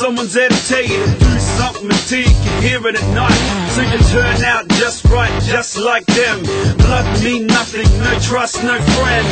someone's to do something until you can hear it at night. So you turn out just right, just like them. Blood mean nothing, no trust, no friend.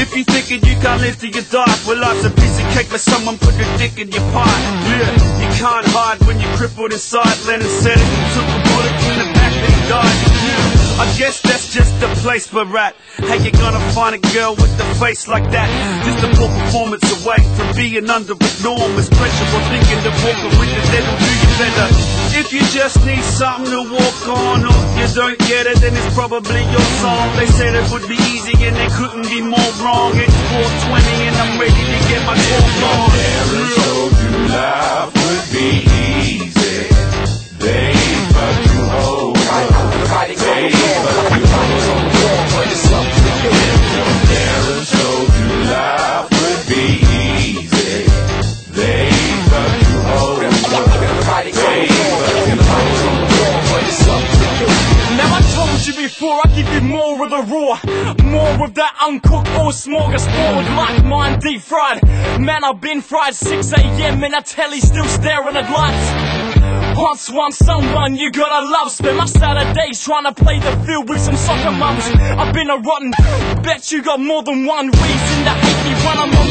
If you thinking you can't live till you die, well life's a piece of cake, but someone put a dick in your pie. Yeah, you can't hide when you're crippled inside. Lennon said it, took a bullet in the back and died. Yeah, I guess that's just the place for rat. How you gonna find a girl with a face like that? Just a poor performance away from being under enormous pressure or thinking that walking with the dead will do you better. If you just need something to walk on, or you don't get it, then it's probably your song. They said it would be easy and they couldn't be more wrong. It's 420 and I'm ready to get my talk on. More of the raw, more of that uncooked or smorgasbord, like mine deep fried. Man, I've been fried 6 a.m. and I telly still staring at lights. Once, once, someone you gotta love. Spend my Saturdays trying to play the field with some soccer mums. I've been a rotten. Bet you got more than one reason to hate me when I'm on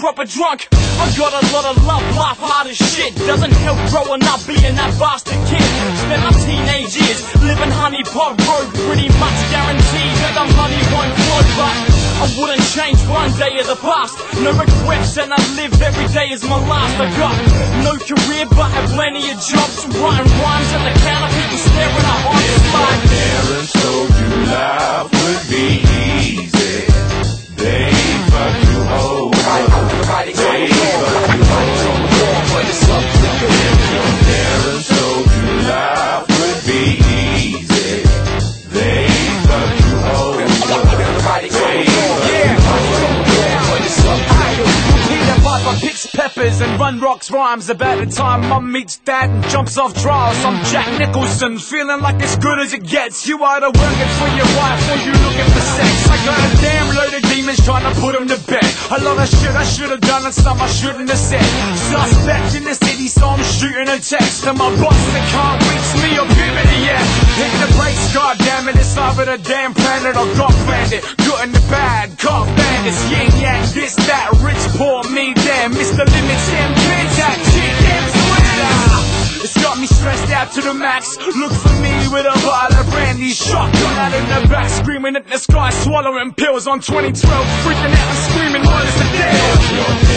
proper drunk. I got a lot of love, life hard as shit. Doesn't help growing up being that bastard kid. Spent my teenage years living honey pot road. Pretty much guaranteed that the money won't flow, but I wouldn't change one day of the past. No regrets, and I live every day as my last. I got no career, but have plenty of jobs. Writing rhymes peppers and run rocks rhymes about the time mum meets dad and jumps off trials. I'm Jack Nicholson, feeling like as good as it gets. You either working for your wife or you looking for sex. I got a damn load of demons trying to put 'em to bed. A lot of shit I should have done and some I shouldn't have said. Suspect in the city, so I'm shooting a text. And my boss that can't reach me or puberty yet. Hit the brakes, god damn it, it's either the damn planet or God planned. Good and the bad, cop bandits, yin yang, this, that, rich, poor, me, damn, Mr. Limits, damn, bitch, that shit, damn, swear. It's got me stressed out to the max. Look for me with a bottle of brandy, shotgun out in the back, screaming at the sky, swallowing pills on 2012, freaking out and screaming, what is the deal?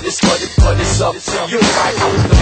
But it's up you. But it's up you.